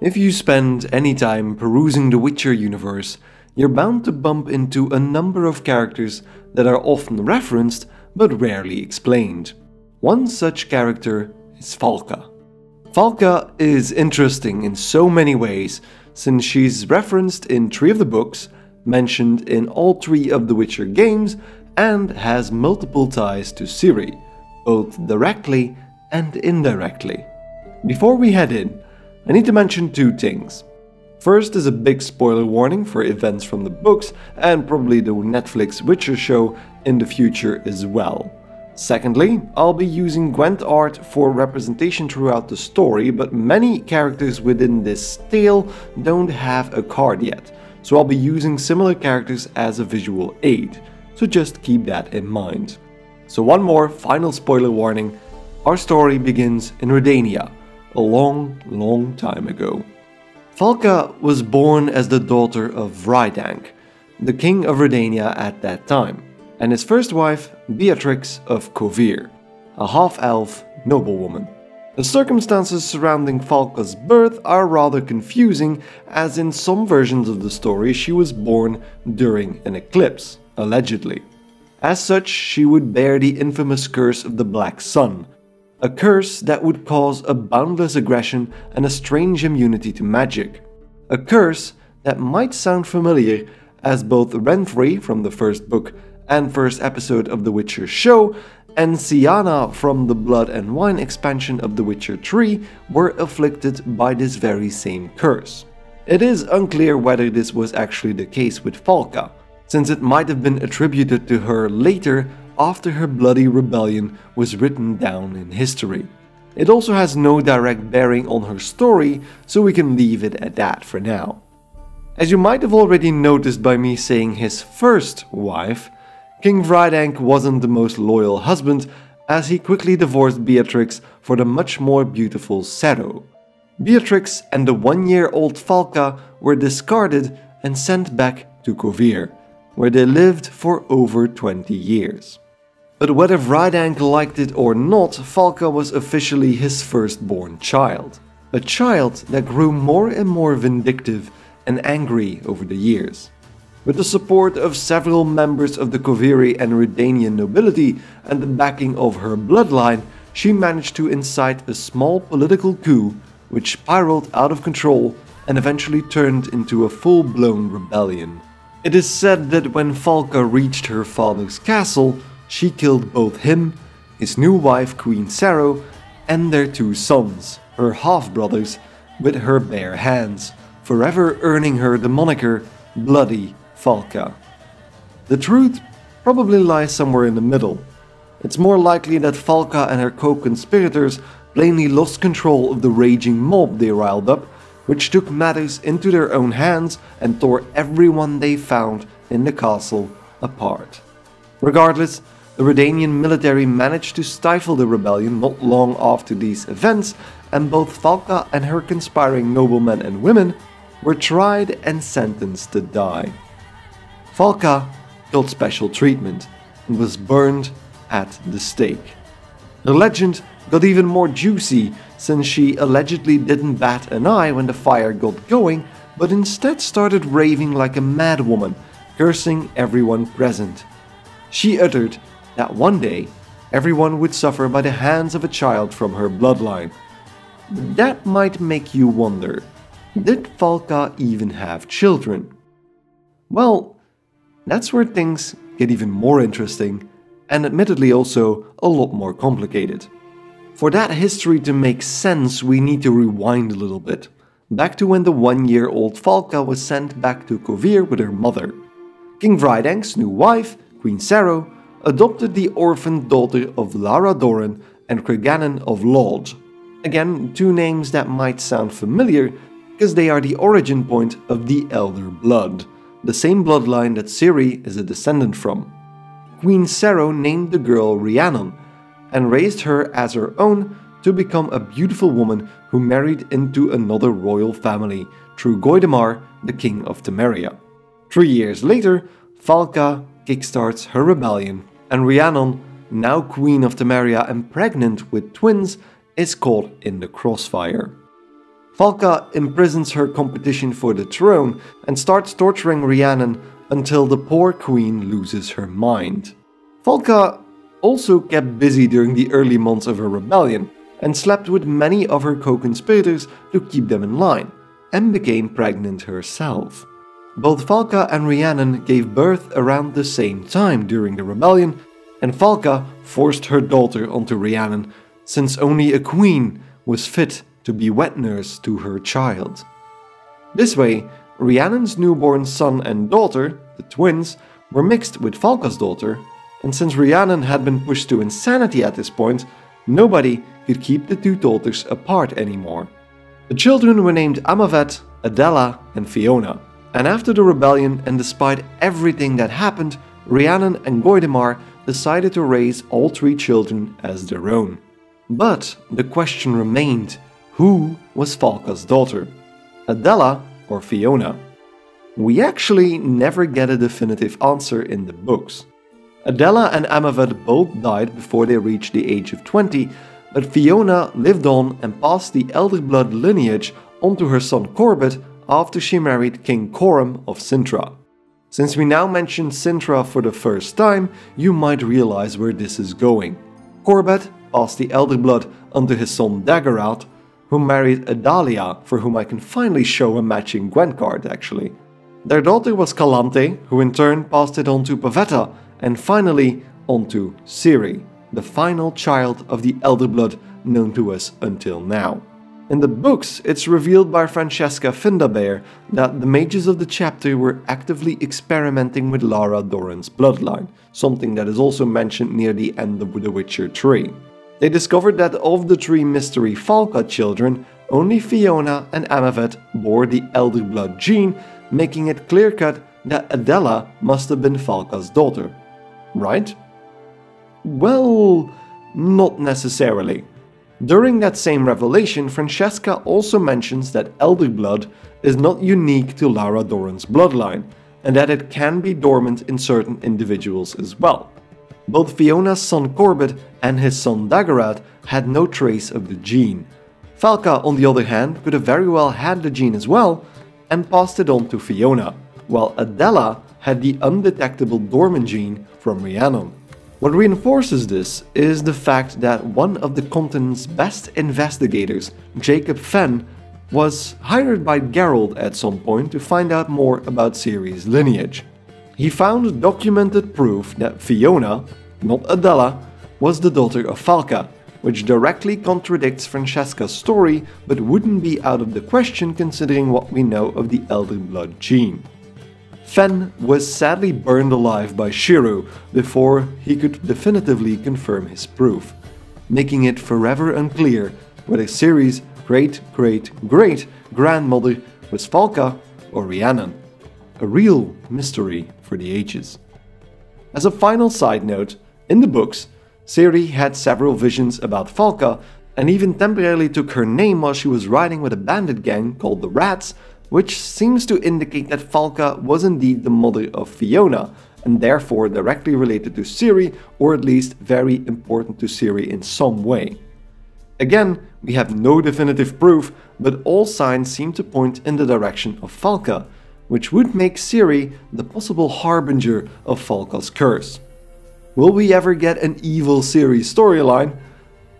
If you spend any time perusing the Witcher universe, you're bound to bump into a number of characters that are often referenced but rarely explained. One such character is Falka. Falka is interesting in so many ways since she's referenced in three of the books, mentioned in all three of the Witcher games, and has multiple ties to Ciri, both directly and indirectly. Before we head in, I need to mention two things. First is a big spoiler warning for events from the books and probably the Netflix Witcher show in the future as well. Secondly, I'll be using Gwent art for representation throughout the story, but many characters within this tale don't have a card yet, so I'll be using similar characters as a visual aid, so just keep that in mind. So one more final spoiler warning, our story begins in Redania, a long, long time ago. Falka was born as the daughter of Vridank, the king of Redania at that time, and his first wife, Beatrix of Kovir, a half-elf noblewoman. The circumstances surrounding Falka's birth are rather confusing, as in some versions of the story she was born during an eclipse, allegedly. As such, she would bear the infamous curse of the Black Sun, a curse that would cause a boundless aggression and a strange immunity to magic. A curse that might sound familiar, as both Renfri from the first book and first episode of The Witcher show, and Syanna from the Blood and Wine expansion of The Witcher 3 were afflicted by this very same curse. It is unclear whether this was actually the case with Falka, since it might have been attributed to her later after her bloody rebellion was written down in history. It also has no direct bearing on her story, so we can leave it at that for now. As you might have already noticed by me saying his first wife, King Vridank wasn't the most loyal husband, as he quickly divorced Beatrix for the much more beautiful Cerro. Beatrix and the one year old Falka were discarded and sent back to Kovir, where they lived for over 20 years. But whether Vridank liked it or not, Falka was officially his firstborn child. A child that grew more and more vindictive and angry over the years. With the support of several members of the Koviri and Redanian nobility and the backing of her bloodline, she managed to incite a small political coup which spiraled out of control and eventually turned into a full-blown rebellion. It is said that when Falka reached her father's castle, she killed both him, his new wife Queen Cerro, and their two sons, her half-brothers, with her bare hands, forever earning her the moniker Bloody Falka. The truth probably lies somewhere in the middle. It's more likely that Falka and her co-conspirators plainly lost control of the raging mob they riled up, which took matters into their own hands and tore everyone they found in the castle apart. Regardless, the Redanian military managed to stifle the rebellion not long after these events, and both Falka and her conspiring noblemen and women were tried and sentenced to die. Falka got special treatment and was burned at the stake. The legend got even more juicy since she allegedly didn't bat an eye when the fire got going, but instead started raving like a madwoman, cursing everyone present. She uttered that one day everyone would suffer by the hands of a child from her bloodline. That might make you wonder did Falka even have children? Well, that's where things get even more interesting and admittedly also a lot more complicated. For that history to make sense, we need to rewind a little bit, back to when the one year old Falka was sent back to Kovir with her mother. King Vridank's new wife, Queen Cerro, adopted the orphaned daughter of Lara Dorren and Cregannon of Lodge. Again, two names that might sound familiar because they are the origin point of the Elder Blood, the same bloodline that Ciri is a descendant from. Queen Cerro named the girl Rhiannon and raised her as her own to become a beautiful woman who married into another royal family through Goidemar, the king of Temeria. Three years later, Falka kickstarts her rebellion and Rhiannon, now queen of Temeria and pregnant with twins, is caught in the crossfire. Falka imprisons her competition for the throne and starts torturing Rhiannon until the poor queen loses her mind. Falka also kept busy during the early months of her rebellion and slept with many of her co-conspirators to keep them in line, and became pregnant herself. Both Falka and Rhiannon gave birth around the same time during the rebellion, and Falka forced her daughter onto Rhiannon since only a queen was fit to be wet nurse to her child. This way, Rhiannon's newborn son and daughter, the twins, were mixed with Falka's daughter, and since Rhiannon had been pushed to insanity at this point, nobody could keep the two daughters apart anymore. The children were named Amavet, Adela, and Fiona, and after the rebellion and despite everything that happened, Rhiannon and Goidemar decided to raise all three children as their own. But the question remained, who was Falka's daughter? Adela or Fiona? We actually never get a definitive answer in the books. Adela and Amavet both died before they reached the age of 20, but Fiona lived on and passed the elder blood lineage onto her son Corbett after she married King Coram of Cintra. Since we now mention Cintra for the first time, you might realize where this is going. Corbett passed the elder blood onto his son Dagerath, who married Adalia, for whom I can finally show a matching Gwent card actually. Their daughter was Calanthe, who in turn passed it on to Pavetta, and finally on to Ciri, the final child of the Elder Blood known to us until now. In the books, it's revealed by Francesca Findabair that the mages of the chapter were actively experimenting with Lara Dorren's bloodline, something that is also mentioned near the end of The Witcher 3. They discovered that of the three mystery Falka children, only Fiona and Amavet bore the Elder Blood gene making it clear cut that Adela must have been Falka's daughter. Right? Well, not necessarily. During that same revelation, Francesca also mentions that Elder Blood is not unique to Lara Dorren's bloodline, and that it can be dormant in certain individuals as well. Both Fiona's son Corbett and his son Dagerath had no trace of the gene. Falka, on the other hand, could have very well had the gene as well, and passed it on to Fiona, while Adela had the undetectable dormant gene from Rhiannon. What reinforces this is the fact that one of the continent's best investigators, Jacob Fenn, was hired by Geralt at some point to find out more about Ciri's lineage. He found documented proof that Fiona, not Adela, was the daughter of Falka, which directly contradicts Francesca's story but wouldn't be out of the question considering what we know of the Elder Blood gene. Fenn was sadly burned alive by Shiro before he could definitively confirm his proof, making it forever unclear whether Ciri's great great great grandmother was Falka or Rhiannon. A real mystery for the ages. As a final side note, in the books, Ciri had several visions about Falka and even temporarily took her name while she was riding with a bandit gang called the Rats, which seems to indicate that Falka was indeed the mother of Fiona, and therefore directly related to Ciri, or at least very important to Ciri in some way. Again, we have no definitive proof, but all signs seem to point in the direction of Falka, which would make Ciri the possible harbinger of Falka's curse. Will we ever get an evil Ciri storyline?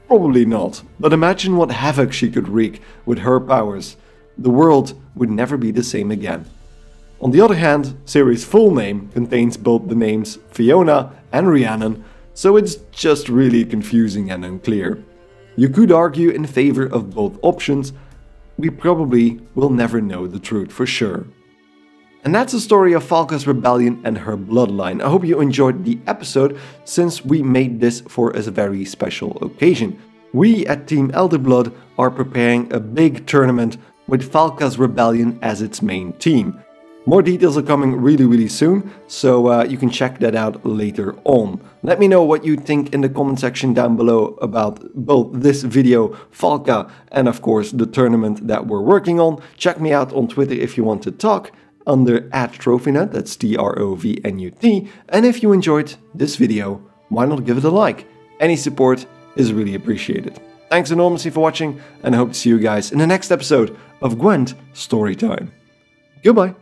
Probably not, but imagine what havoc she could wreak with her powers. The world would never be the same again. On the other hand, Ciri's full name contains both the names Fiona and Rhiannon, so it's just really confusing and unclear. You could argue in favor of both options, we probably will never know the truth for sure. And that's the story of Falka's rebellion and her bloodline. I hope you enjoyed the episode since we made this for a very special occasion. We at Team Elderblood are preparing a big tournament with Falka's rebellion as its main team. More details are coming really really soon, so uh, you can check that out later on. Let me know what you think in the comment section down below about both this video, Falka, and of course the tournament that we're working on. Check me out on Twitter if you want to talk under at TroVNut, that's T-R-O-V-N-U-T, and if you enjoyed this video, why not give it a like? Any support is really appreciated. Thanks enormously for watching, and I hope to see you guys in the next episode of Gwent Storytime. Goodbye.